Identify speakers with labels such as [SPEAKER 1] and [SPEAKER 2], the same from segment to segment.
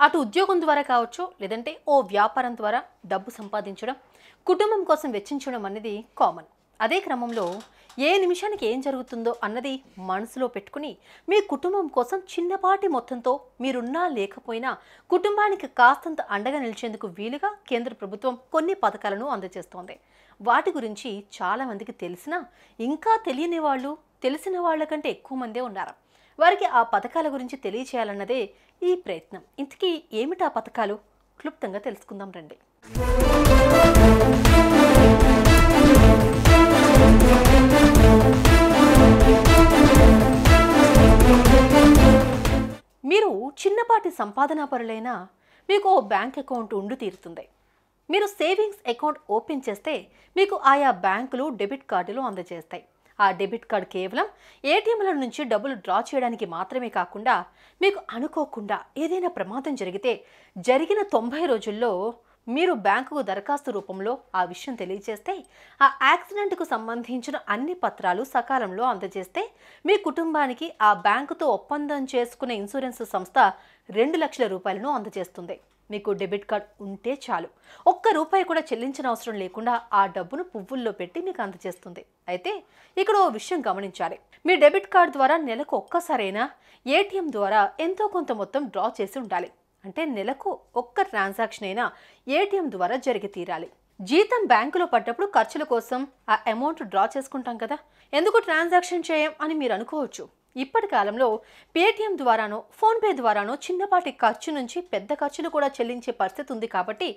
[SPEAKER 1] అటు ఉద్యోగం ద్వారా కావచ్చు లేదంటే ఓ వ్యాపారం ద్వారా డబ్బు సంపాదించడం కుటుంబం కోసం వెచ్చించడం అనేది కామన్. అదే క్రమంలో ఏ నిమిషానికి ఏం జరుగుతుందో అన్నది మనసులో పెట్టుకుని మీ కుటుంబం కోసం చిన్నపాటి మొత్తంతో మీరున్నా లేకపోయినా కుటుంబానికి కాస్తంత అండగా నిలిచేందుకు వీలుగా కేంద్ర ప్రభుత్వం కొన్ని పథకాలను అందజేస్తోంది. వాటి గురించి చాలామందికి తెలిసినా ఇంకా తెలియని వాళ్ళు తెలిసిన వాళ్ళ కంటే ఎక్కువ మందే ఉన్నారు. వారికి ఆ పథకాల గురించి తెలియచేయాలన్నదే ఈ ప్రయత్నం. ఇంతకీ ఏమిటా పథకాలు? క్లుప్తంగా తెలుసుకుందాం రండి. మీరు చిన్నపాటి సంపాదనా పరులైనా మీకు ఓ బ్యాంక్ అకౌంట్ ఉండి తీరుతుంది. మీరు సేవింగ్స్ అకౌంట్ ఓపెన్ చేస్తే మీకు ఆయా బ్యాంకులు డెబిట్ కార్డులు అందజేస్తాయి. ఆ డెబిట్ కార్డు కేవలం ఏటీఎంల నుంచి డబ్బులు డ్రా చేయడానికి మాత్రమే కాకుండా మీకు అనుకోకుండా ఏదైనా ప్రమాదం జరిగితే జరిగిన తొంభై రోజుల్లో మీరు బ్యాంకుకు దరఖాస్తు రూపంలో ఆ విషయం తెలియజేస్తే ఆ యాక్సిడెంట్కు సంబంధించిన అన్ని పత్రాలు సకాలంలో అందజేస్తే మీ కుటుంబానికి ఆ బ్యాంకుతో ఒప్పందం చేసుకున్న ఇన్సూరెన్స్ సంస్థ రెండు లక్షల రూపాయలను అందజేస్తుంది. మీకు డెబిట్ కార్డ్ ఉంటే చాలు. ఒక్క రూపాయి కూడా చెల్లించిన అవసరం లేకుండా ఆ డబ్బును పువ్వుల్లో పెట్టి మీకు అందజేస్తుంది. అయితే ఇక్కడ ఓ విషయం గమనించాలి. మీ డెబిట్ కార్డ్ ద్వారా నెలకు ఒక్కసారైనా ఏటీఎం ద్వారా ఎంతో కొంత మొత్తం డ్రా చేసి ఉండాలి. అంటే నెలకు ఒక్క ట్రాన్సాక్షన్ అయినా ఏటీఎం ద్వారా జరిగి తీరాలి. జీతం బ్యాంకులో పడ్డప్పుడు ఖర్చుల కోసం ఆ అమౌంట్ డ్రా చేసుకుంటాం కదా. ఎందుకు ట్రాన్సాక్షన్ చేయం అని మీరు అనుకోవచ్చు? ఇప్పటి కాలంలో పేటీఎం ద్వారానో ఫోన్పే ద్వారానో చిన్నపాటి ఖర్చు నుంచి పెద్ద ఖర్చులు కూడా చెల్లించే పరిస్థితి ఉంది కాబట్టి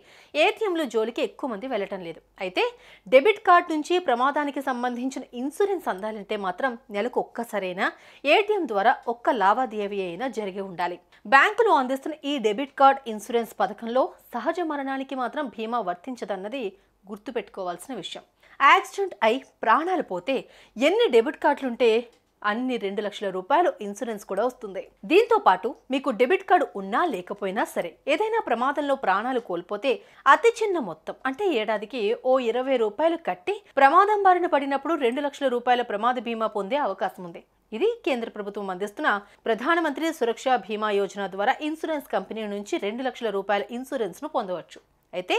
[SPEAKER 1] ఏటీఎంలు జోలికి ఎక్కువ మంది వెళ్ళటం లేదు. అయితే డెబిట్ కార్డ్ నుంచి ప్రమాదానికి సంబంధించిన ఇన్సూరెన్స్ అందాలంటే మాత్రం నెలకు ఒక్కసారైనా ఏటీఎం ద్వారా ఒక్క లావాదేవీ అయినా జరిగి ఉండాలి. బ్యాంకులు అందిస్తున్న ఈ డెబిట్ కార్డ్ ఇన్సూరెన్స్ పథకంలో సహజ మరణానికి మాత్రం బీమా వర్తించదన్నది గుర్తుపెట్టుకోవాల్సిన విషయం. యాక్సిడెంట్ అయి ప్రాణాలు పోతే ఎన్ని డెబిట్ కార్డులుంటే అన్ని రెండు లక్షల రూపాయలు ఇన్సూరెన్స్ కూడా వస్తుంది. దీంతో పాటు మీకు డెబిట్ కార్డు ఉన్నా లేకపోయినా సరే ఏదైనా ప్రమాదంలో ప్రాణాలు కోల్పోతే అతి చిన్న మొత్తం అంటే ఏడాదికి ఓ ఇరవై రూపాయలు కట్టి ప్రమాదం బారిన పడినప్పుడు రెండు లక్షల రూపాయల ప్రమాద బీమా పొందే అవకాశం ఉంది. ఇది కేంద్ర ప్రభుత్వం అందిస్తున్న ప్రధానమంత్రి సురక్ష బీమా యోజన ద్వారా ఇన్సూరెన్స్ కంపెనీ నుంచి రెండు లక్షల రూపాయల ఇన్సూరెన్స్ను పొందవచ్చు. అయితే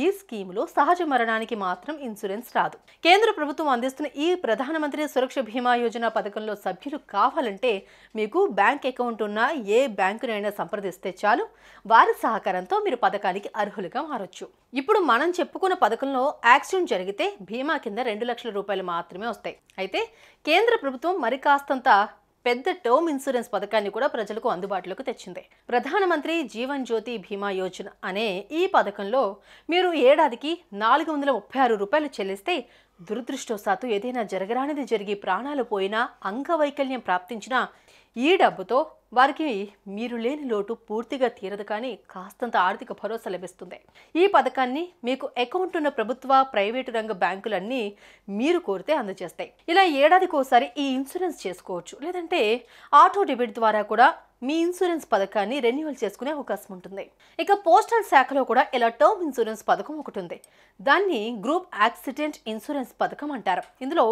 [SPEAKER 1] ఈ స్కీములో సహజ మరణానికి మాత్రం ఇన్సూరెన్స్ రాదు. కేంద్ర ప్రభుత్వం అందిస్తున్న ఈ ప్రధానమంత్రి సురక్ష బీమా యోజన పథకంలో సభ్యులు కావాలంటే మీకు బ్యాంక్ అకౌంట్ ఉన్న ఏ బ్యాంకునైనా సంప్రదిస్తే చాలు. వారి సహకారంతో మీరు పథకానికి అర్హులుగా మారొచ్చు. ఇప్పుడు మనం చెప్పుకున్న పథకంలో యాక్సిడెంట్ జరిగితే బీమా కింద రెండు లక్షల రూపాయలు మాత్రమే వస్తాయి. అయితే కేంద్ర ప్రభుత్వం మరి కాస్తంత పెద్ద టర్మ్ ఇన్సూరెన్స్ పథకాన్ని కూడా ప్రజలకు అందుబాటులోకి తెచ్చింది. ప్రధానమంత్రి జీవన్ జ్యోతి బీమా యోజన అనే ఈ పథకంలో మీరు ఏడాదికి నాలుగు వందల ముప్పై ఆరు రూపాయలు చెల్లిస్తే దురదృష్టవశాత్తు ఏదైనా జరగరానిది జరిగి ప్రాణాలు పోయినా అంగవైకల్యం ప్రాప్తించినా ఈ డబ్బుతో వారికి మీరు లేని లోటు పూర్తిగా తీరదు కానీ కాస్తంత ఆర్థిక భరోసా లభిస్తుంది. ఈ పథకాన్ని మీకు అకౌంట్ ఉన్న ప్రభుత్వ ప్రైవేటు రంగ బ్యాంకులన్నీ మీరు కోరితే అందజేస్తాయి. ఇలా ఏడాదికి ఒకసారి ఈ ఇన్సూరెన్స్ చేసుకోవచ్చు. లేదంటే ఆటో డెబిట్ ద్వారా కూడా మీ ఇన్సూరెన్స్ పథకాన్ని రెన్యువల్ చేసుకునే అవకాశం ఉంటుంది. ఇక పోస్టల్ శాఖలో కూడా ఇలా టర్మ్ ఇన్సూరెన్స్ పథకం ఒకటి ఉంది. దాన్ని గ్రూప్ యాక్సిడెంట్ ఇన్సూరెన్స్ పథకం అంటారు. ఇందులో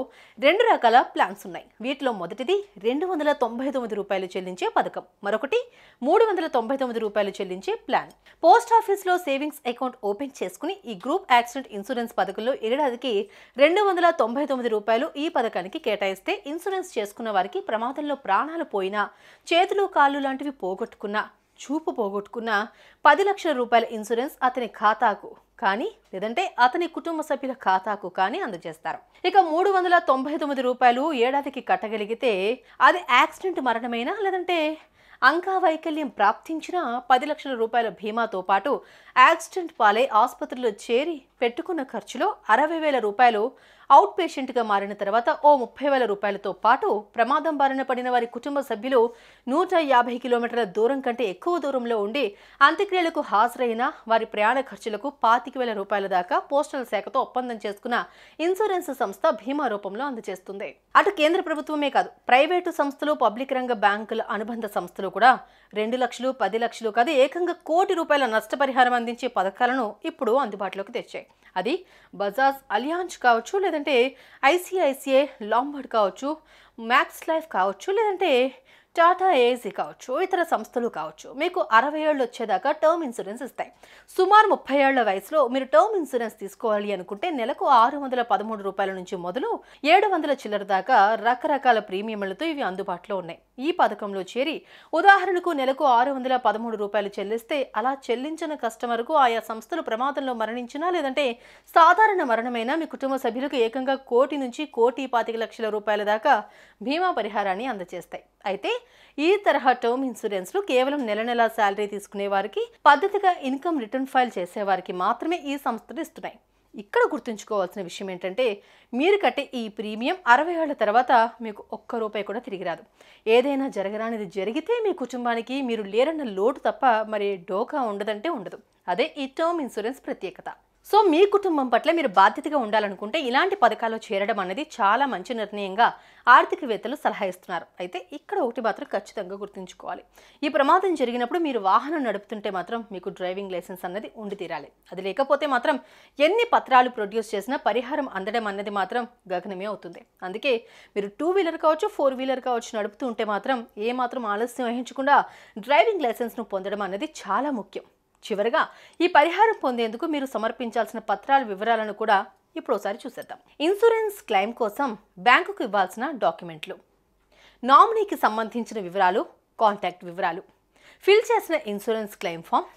[SPEAKER 1] రెండు రకాల ప్లాన్స్ ఉన్నాయి. వీటిలో మొదటిది రెండు వందల తొంభై తొమ్మిది రూపాయలు చెల్లించే పథకం. మరొకటి మూడు వందల తొంభై తొమ్మిది రూపాయలు చెల్లించే ప్లాన్. పోస్ట్ ఆఫీస్లో సేవింగ్స్ అకౌంట్ ఓపెన్ చేసుకుని ఈ గ్రూప్ యాక్సిడెంట్ ఇన్సూరెన్స్ పథకంలో ఏడాదికి రెండు వందల తొంభై తొమ్మిది రూపాయలు ఈ పథకానికి కేటాయిస్తే ఇన్సూరెన్స్ చేసుకున్న వారికి ప్రమాదంలో ప్రాణాలు పోయినా చేతులు కాళ్ళు లాంటివి పోగొట్టుకున్నా చూపు పోగొట్టుకున్న పది లక్షల రూపాయల ఇన్సూరెన్స్ అతని ఖాతాకు కానీ లేదంటే అతని కుటుంబ సభ్యుల ఖాతాకు కానీ అందజేస్తారు. ఇక మూడు వందల తొంభై తొమ్మిది రూపాయలు ఏడాదికి కట్టగలిగితే అది యాక్సిడెంట్ మరణమైనా లేదంటే అంగవైకల్యం ప్రాప్తించిన పది లక్షల రూపాయల బీమాతో పాటు యాక్సిడెంట్ పాలై ఆసుపత్రిలో చేరి పెట్టుకున్న ఖర్చులో అరవై వేల రూపాయలు అవుట్ పేషెంట్గా మారిన తర్వాత ఓ ముప్పై వేల రూపాయలతో పాటు ప్రమాదం బారిన పడిన వారి కుటుంబ సభ్యులు నూట యాభై కిలోమీటర్ల దూరం కంటే ఎక్కువ దూరంలో ఉండి అంత్యక్రియలకు హాజరైన వారి ప్రయాణ ఖర్చులకు పాతిక వేల రూపాయల దాకా పోస్టల్ శాఖతో ఒప్పందం చేసుకున్న ఇన్సూరెన్స్ సంస్థ బీమా రూపంలో అందజేస్తుంది. అటు కేంద్ర ప్రభుత్వమే కాదు ప్రైవేటు సంస్థలు పబ్లిక్ రంగ బ్యాంకుల అనుబంధ సంస్థలు కూడా రెండు లక్షలు పది లక్షలు కాదు ఏకంగా కోటి రూపాయల నష్టపరిహారం అందించే పథకాలను ఇప్పుడు అందుబాటులోకి తెచ్చాయి. అది బజాజ్ అలియాన్స్ కావచ్చు లేదంటే ఐసిఐసిఐ లాంబర్డ్ కావచ్చు మ్యాక్స్ లైఫ్ కావచ్చు లేదంటే టాటా ఏసీ కావచ్చు ఇతర సంస్థలు కావచ్చు మీకు అరవై ఏళ్ళు వచ్చేదాకా టర్మ్ ఇన్సూరెన్స్ ఇస్తాయి. సుమారు ముప్పై ఏళ్ళ వయసులో మీరు టర్మ్ ఇన్సూరెన్స్ తీసుకోవాలి అనుకుంటే నెలకు ఆరు వందల పదమూడు రూపాయల నుంచి మొదలు ఏడు వందల చిల్లర దాకా రకరకాల ప్రీమియంలతో ఇవి అందుబాటులో ఉన్నాయి. ఈ పథకంలో చేరి ఉదాహరణకు నెలకు ఆరు వందల పదమూడు రూపాయలు చెల్లిస్తే అలా చెల్లించిన కస్టమర్కు ఆయా సంస్థలు ప్రమాదంలో మరణించినా లేదంటే సాధారణ మరణమైనా మీ కుటుంబ సభ్యులకు ఏకంగా కోటి నుంచి కోటి పాతిక లక్షల రూపాయల దాకా బీమా పరిహారాన్ని అందజేస్తాయి అయితే ఈ తరహా టర్మ్ ఇన్సూరెన్స్లు కేవలం నెల నెలా శాలరీ తీసుకునే వారికి పద్ధతిగా ఇన్కమ్ రిటర్న్ ఫైల్ చేసేవారికి మాత్రమే ఈ సంస్థలు ఇస్తున్నాయి. ఇక్కడ గుర్తుంచుకోవాల్సిన విషయం ఏంటంటే మీరు కట్టే ఈ ప్రీమియం అరవై ఏళ్ళ తర్వాత మీకు ఒక్క రూపాయి కూడా తిరిగి రాదు. ఏదైనా జరగరానిది జరిగితే మీ కుటుంబానికి మీరు లేరన్న లోటు తప్ప మరి డోకా ఉండదంటే ఉండదు. అదే ఈ టర్మ్ ఇన్సూరెన్స్ ప్రత్యేకత. సో మీ కుటుంబం పట్ల మీరు బాధ్యతగా ఉండాలనుకుంటే ఇలాంటి పథకాల్లో చేరడం అనేది చాలా మంచి నిర్ణయంగా ఆర్థికవేత్తలు సలహా ఇస్తున్నారు. అయితే ఇక్కడ ఒకటి మాత్రం ఖచ్చితంగా గుర్తుంచుకోవాలి. ఈ ప్రమాదం జరిగినప్పుడు మీరు వాహనం నడుపుతుంటే మాత్రం మీకు డ్రైవింగ్ లైసెన్స్ అన్నది ఉండి తీరాలి. అది లేకపోతే మాత్రం ఎన్ని పత్రాలు ప్రొడ్యూస్ చేసినా పరిహారం అందడం అన్నది మాత్రం గగనమే అవుతుంది. అందుకే మీరు టూ వీలర్ కావచ్చు ఫోర్ వీలర్ కావచ్చు నడుపుతూ ఉంటే మాత్రం ఏ మాత్రం ఆలస్యం వహించకుండా డ్రైవింగ్ లైసెన్స్ను పొందడం అనేది చాలా ముఖ్యం. చివరగా ఈ పరిహారం పొందేందుకు మీరు సమర్పించాల్సిన పత్రాల వివరాలను కూడా ఇప్పుడు ఒకసారి చూసేద్దాం. ఇన్సూరెన్స్ క్లెయిమ్ కోసం బ్యాంకుకు ఇవ్వాల్సిన డాక్యుమెంట్లు. నామినీకి సంబంధించిన వివరాలు కాంటాక్ట్ వివరాలు. ఫిల్ చేసిన insurance claim form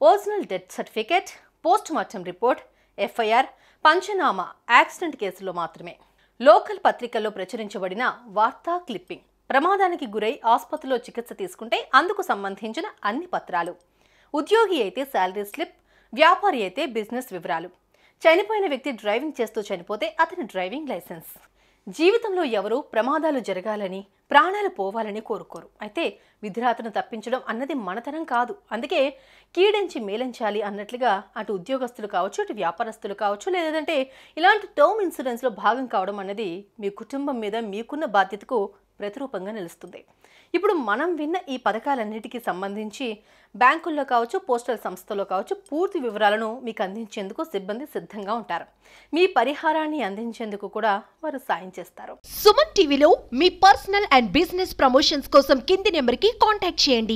[SPEAKER 1] original death certificate post mortem report FIR panchnama accident కేసులో మాత్రమే. లోకల్ పత్రికల్లో ప్రచురించబడిన వార్తా క్లిప్పింగ్. ప్రమాదానికి గురై ఆసుపత్రిలో చికిత్స తీసుకుంటే అందుకు సంబంధించిన అన్ని పత్రాలు. ఉద్యోగి అయితే శాలరీ స్లిప్ వ్యాపారి అయితే బిజినెస్ వివరాలు. చనిపోయిన వ్యక్తి డ్రైవింగ్ చేస్తూ చనిపోతే అతని డ్రైవింగ్ లైసెన్స్. జీవితంలో ఎవరు ప్రమాదాలు జరగాలని ప్రాణాలు పోవాలని కోరుకోరు. అయితే విధిరాతను తప్పించడం అన్నది మనతనం కాదు. అందుకే కీడించి మేలించాలి అన్నట్లుగా అటు ఉద్యోగస్తులు కావచ్చు అటు వ్యాపారస్తులు కావచ్చు లేదంటే ఇలాంటి టర్మ్ ఇన్సూరెన్స్లో భాగం కావడం అన్నది మీ కుటుంబం మీద మీకున్న బాధ్యతకు ప్రతిరూపంగా నిలుస్తుంది. ఇప్పుడు మనం విన్న ఈ పథకాలన్నిటికీ సంబంధించి బ్యాంకుల్లో కావచ్చు పోస్టల్ సంస్థలో కావచ్చు పూర్తి వివరాలను మీకు అందించేందుకు సిబ్బంది సిద్ధంగా ఉంటారు. మీ పరిహారాన్ని అందించేందుకు కూడా వారు సాయం చేస్తారు.
[SPEAKER 2] సుమన్ టీవీలో మీ పర్సనల్ అండ్ బిజినెస్ ప్రమోషన్స్ కోసం కింది నెంబర్కి కాంటాక్ట్ చేయండి.